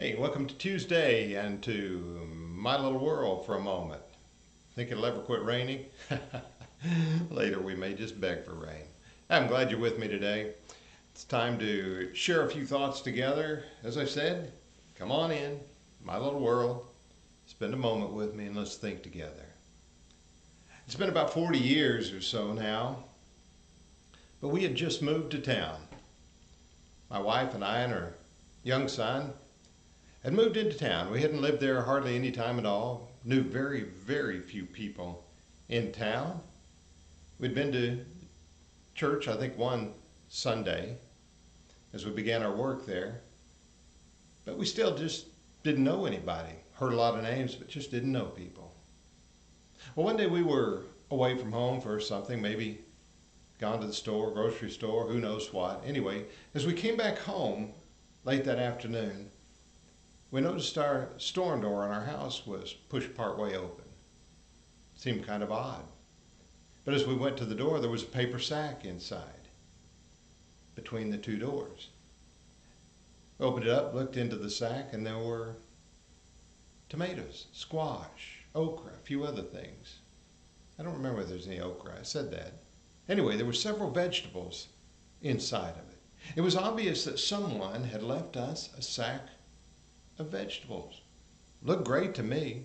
Hey, welcome to Tuesday and to my little world for a moment. Think it'll ever quit raining? Later we may just beg for rain. I'm glad you're with me today. It's time to share a few thoughts together. As I said, come on in, my little world. Spend a moment with me and let's think together. It's been about 40 years or so now, but we had just moved to town. My wife and I and our young son had moved into town. We hadn't lived there hardly any time at all, knew very, very few people in town. We'd been to church, I think, one Sunday as we began our work there, but we still just didn't know anybody. Heard a lot of names, but just didn't know people. Well, one day we were away from home for something, maybe gone to the store, grocery store, who knows what. Anyway, as we came back home late that afternoon, we noticed our storm door on our house was pushed part way open. seemed kind of odd. But as we went to the door, there was a paper sack inside between the two doors. Opened it up, looked into the sack, and there were tomatoes, squash, okra, a few other things. I don't remember if there's any okra. I said that. Anyway, there were several vegetables inside of it. It was obvious that someone had left us a sack of vegetables. Looked great to me.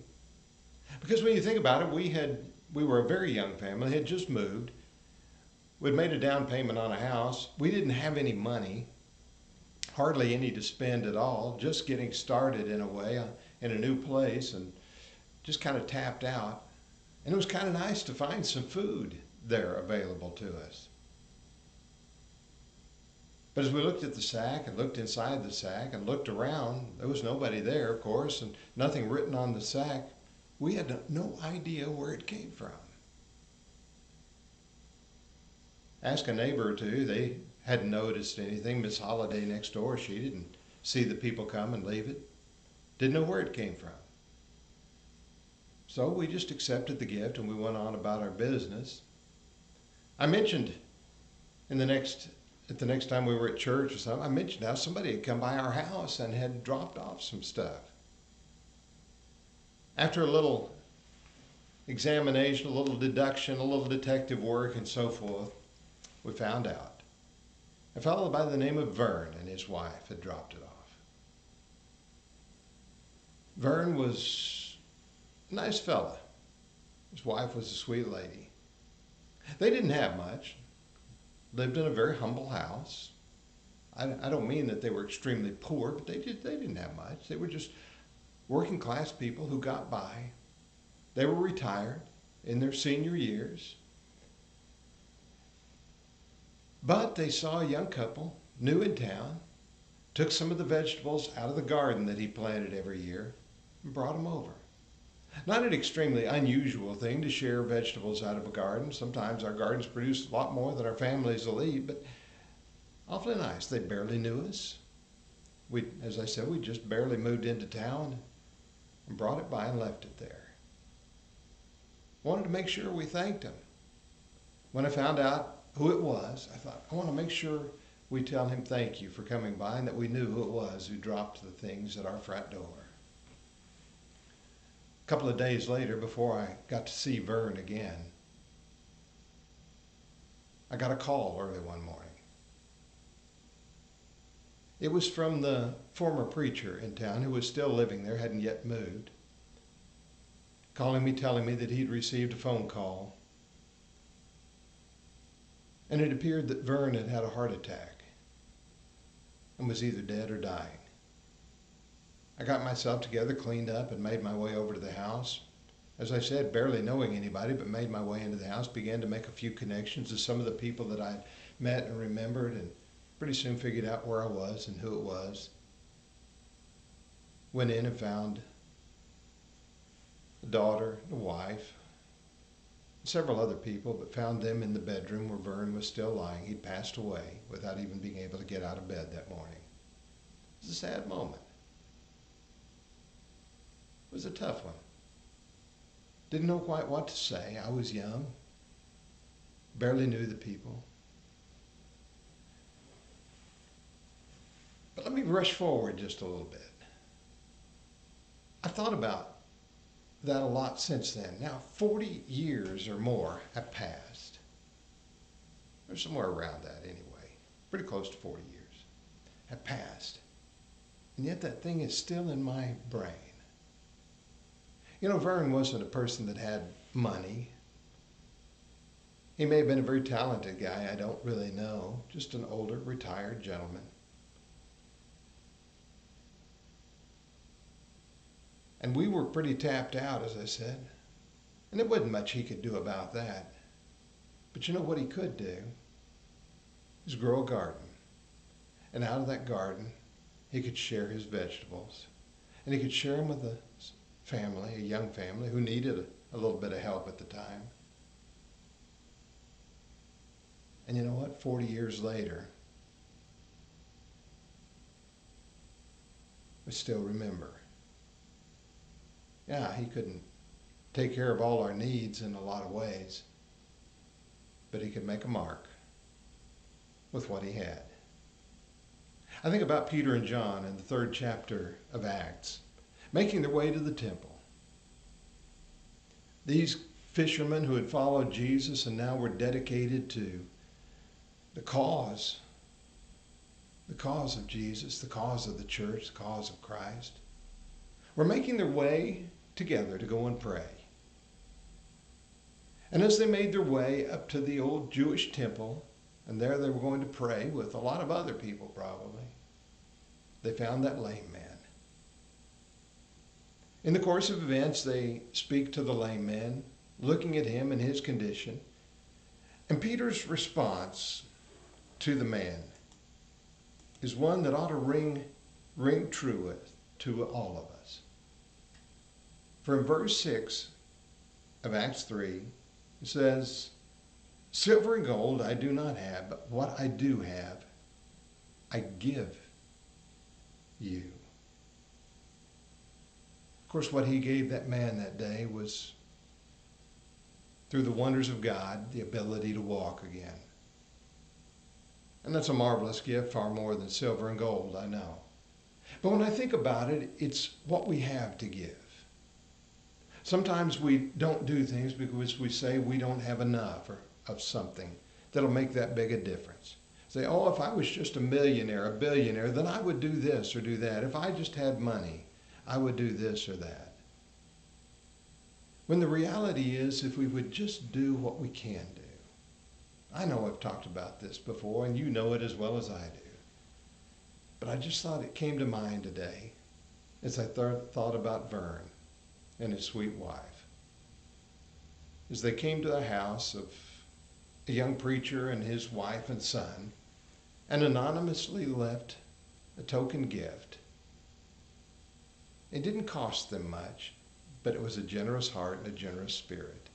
Because when you think about it, we had we were a very young family, had just moved. We'd made a down payment on a house. We didn't have any money, hardly any to spend at all, just getting started in a way uh, in a new place and just kind of tapped out. And it was kind of nice to find some food there available to us. But as we looked at the sack and looked inside the sack and looked around, there was nobody there, of course, and nothing written on the sack. We had no idea where it came from. Ask a neighbor or two, they hadn't noticed anything. Miss Holliday next door, she didn't see the people come and leave it. Didn't know where it came from. So we just accepted the gift and we went on about our business. I mentioned in the next at the next time we were at church or something, I mentioned how somebody had come by our house and had dropped off some stuff. After a little examination, a little deduction, a little detective work, and so forth, we found out. A fellow by the name of Vern and his wife had dropped it off. Vern was a nice fella. His wife was a sweet lady. They didn't have much lived in a very humble house. I, I don't mean that they were extremely poor, but they, did, they didn't have much. They were just working class people who got by. They were retired in their senior years. But they saw a young couple, new in town, took some of the vegetables out of the garden that he planted every year and brought them over. Not an extremely unusual thing to share vegetables out of a garden. Sometimes our gardens produce a lot more than our families will eat, but awfully nice. They barely knew us. We, as I said, we just barely moved into town and brought it by and left it there. Wanted to make sure we thanked him. When I found out who it was, I thought, I want to make sure we tell him thank you for coming by and that we knew who it was who dropped the things at our front door. Couple of days later, before I got to see Vern again, I got a call early one morning. It was from the former preacher in town who was still living there, hadn't yet moved, calling me, telling me that he'd received a phone call. And it appeared that Vern had had a heart attack and was either dead or dying. I got myself together, cleaned up, and made my way over to the house. As I said, barely knowing anybody, but made my way into the house, began to make a few connections to some of the people that I'd met and remembered, and pretty soon figured out where I was and who it was. Went in and found a daughter, a wife, several other people, but found them in the bedroom where Vern was still lying. He'd passed away without even being able to get out of bed that morning. It was a sad moment was a tough one. Didn't know quite what to say. I was young, barely knew the people. But let me rush forward just a little bit. I've thought about that a lot since then. Now, 40 years or more have passed. Or somewhere around that anyway. Pretty close to 40 years have passed. And yet that thing is still in my brain. You know, Vern wasn't a person that had money. He may have been a very talented guy, I don't really know. Just an older, retired gentleman. And we were pretty tapped out, as I said. And there wasn't much he could do about that. But you know what he could do? Is grow a garden. And out of that garden, he could share his vegetables. And he could share them with a family, a young family who needed a, a little bit of help at the time. And you know what? 40 years later, we still remember. Yeah, he couldn't take care of all our needs in a lot of ways, but he could make a mark with what he had. I think about Peter and John in the third chapter of Acts, making their way to the temple. These fishermen who had followed Jesus and now were dedicated to the cause, the cause of Jesus, the cause of the church, the cause of Christ, were making their way together to go and pray. And as they made their way up to the old Jewish temple, and there they were going to pray with a lot of other people probably, they found that lame man. In the course of events, they speak to the lame man, looking at him and his condition. And Peter's response to the man is one that ought to ring, ring true to all of us. For in verse 6 of Acts 3, it says, Silver and gold I do not have, but what I do have, I give you. Course, what he gave that man that day was, through the wonders of God, the ability to walk again. And that's a marvelous gift, far more than silver and gold, I know. But when I think about it, it's what we have to give. Sometimes we don't do things because we say we don't have enough or of something that'll make that big a difference. Say, oh, if I was just a millionaire, a billionaire, then I would do this or do that. If I just had money, I would do this or that. When the reality is, if we would just do what we can do. I know I've talked about this before, and you know it as well as I do. But I just thought it came to mind today as I th- thought about Vern and his sweet wife. As they came to the house of a young preacher and his wife and son, and anonymously left a token gift. It didn't cost them much, but it was a generous heart and a generous spirit.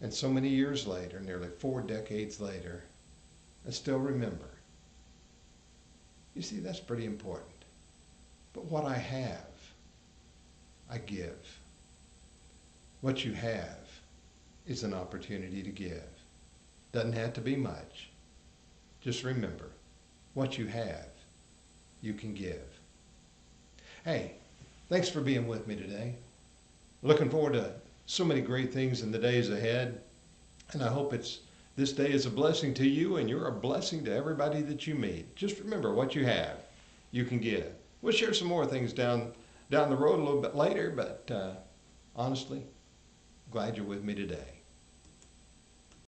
And so many years later, nearly four decades later, I still remember. You see, that's pretty important. But what I have, I give. What you have is an opportunity to give. Doesn't have to be much. Just remember, what you have, you can give. Hey, thanks for being with me today. Looking forward to so many great things in the days ahead. And I hope it's this day is a blessing to you and you're a blessing to everybody that you meet. Just remember what you have, you can give. We'll share some more things down down the road a little bit later, but uh, honestly, glad you're with me today.